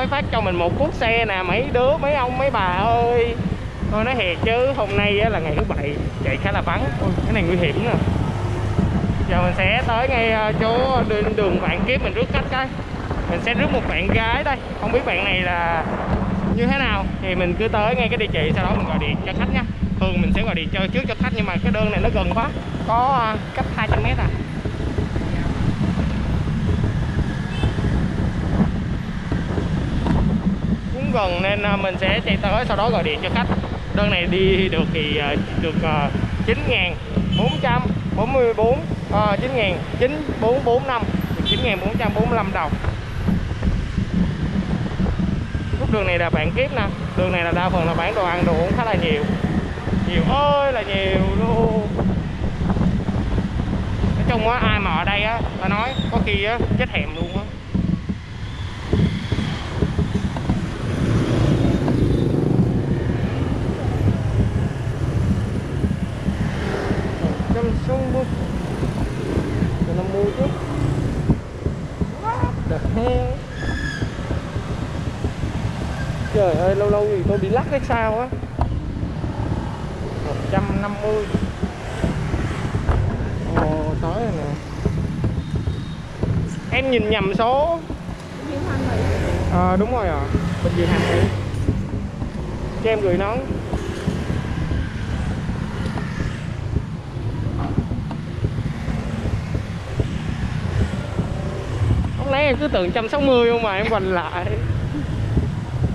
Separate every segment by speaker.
Speaker 1: mới phát cho mình một cuốc xe nè mấy đứa mấy ông mấy bà ơi. Thôi nói thiệt chứ hôm nay là ngày thứ bảy chạy khá là vắng. Ôi, cái này nguy hiểm nè. Giờ mình sẽ tới ngay ờ, chỗ đường, đường vạn kiếp mình rước khách cái. Mình sẽ rước một bạn gái đây. Không biết bạn này là như thế nào. Thì mình cứ tới ngay cái địa chỉ sau đó mình gọi điện cho khách nha. Thường mình sẽ gọi điện cho trước cho khách nhưng mà cái đơn này nó gần quá. Có ờ, cách 200 mét à cũng gần nên à, mình sẽ chạy tới sau đó gọi điện cho khách. Đơn này đi được thì à, được à, uh, 9 ngàn 444 uh, 9 ngàn 9445 được 9 ngàn 445 đồng. Khúc đường này là bạn kiếp nè đường này là đa phần là bán đồ ăn đồ uống khá là nhiều. Nhiều ơi là nhiều luôn. Nói chung á ai mà ở đây á ta nói có khi á chết hẹm luôn á trăm sung luôn cho nó mua chút What the hell Trời ơi, lâu lâu thì tôi bị lắc hay sao á? 150 Ồ, tới rồi nè. Em nhìn nhầm số. Ờ đúng rồi à Bệnh viện hàng Mỹ Cho em gửi nón em cứ tưởng 160 không mà em quành lại.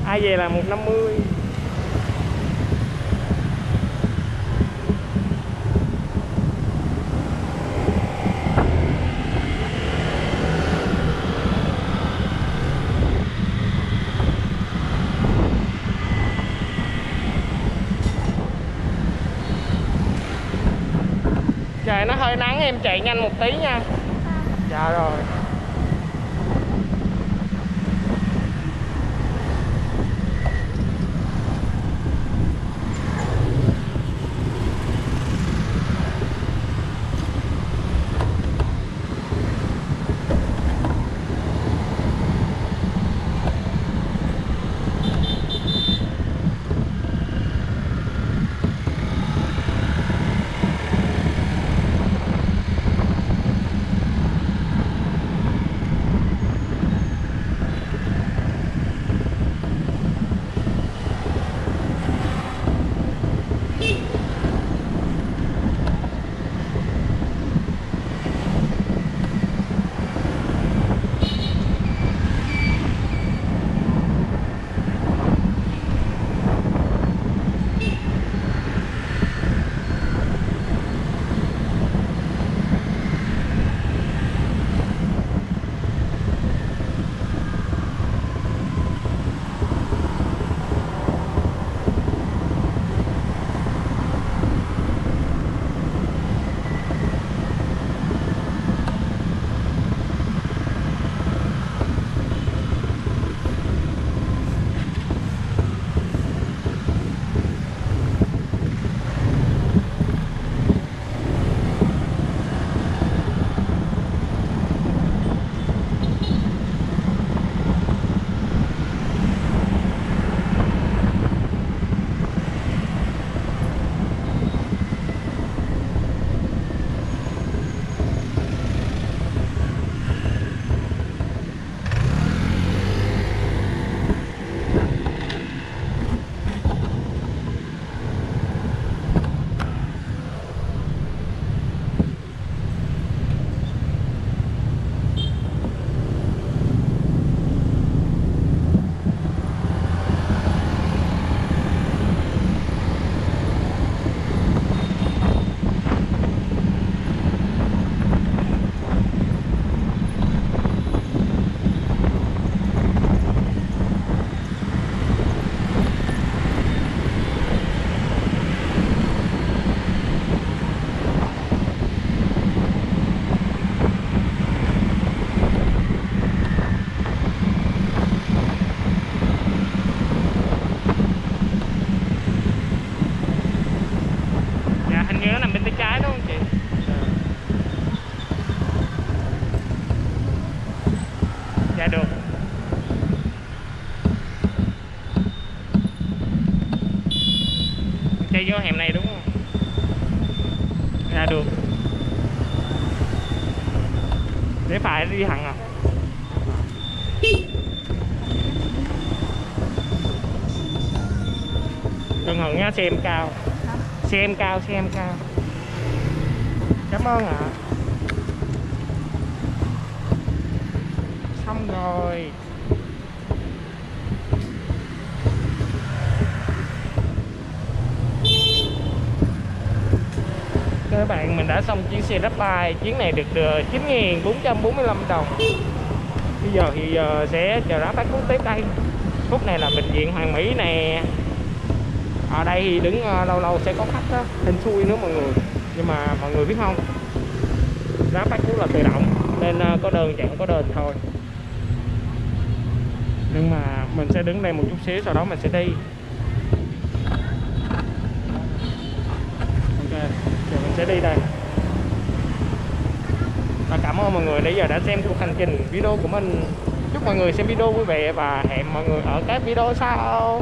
Speaker 1: Ai về là 150 Trời, nó hơi nắng, em chạy nhanh một tí nha. Dạ rồi. ra đường chạy vô hẻm này đúng không? Ra đường để phải đi thẳng à? Đừng hận nhá xem cao. Xem cao xem cao. Cảm ơn ạ. à. Xong rồi. Các bạn mình đã xong chuyến xe rắp bay chuyến này được ờ, 9.445 đồng. Bây giờ thì giờ sẽ chờ ráp bác quốc tiếp đây. Khúc này là bệnh viện Hoàng Mỹ nè. Ở đây thì đứng ờ, lâu lâu sẽ có khách đó. Hình xui nữa mọi người. Nhưng mà mọi người biết không? Ráp bác quốc là tự động nên ờ, có đơn chẳng có đền thôi nhưng mà mình sẽ đứng đây một chút xíu, sau đó mình sẽ đi. Ok, giờ mình sẽ đi đây. Và cảm ơn mọi người nãy giờ đã xem cuộc hành trình video của mình. Chúc mọi người xem video vui vẻ và hẹn mọi người ở các video sau.